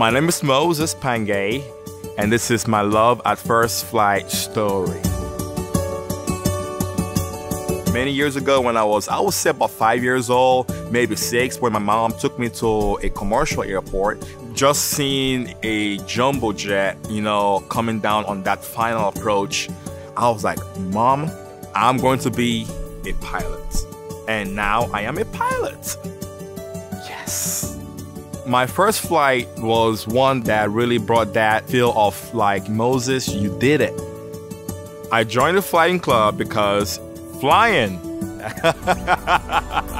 My name is Moses Pangay, and this is my love at first flight story. Many years ago, when I was, I would say about five years old, maybe six, when my mom took me to a commercial airport, just seeing a jumbo jet, you know, coming down on that final approach, I was like, Mom, I'm going to be a pilot. And now I am a pilot. My first flight was one that really brought that feel of like, Moses, you did it. I joined the flying club because flying.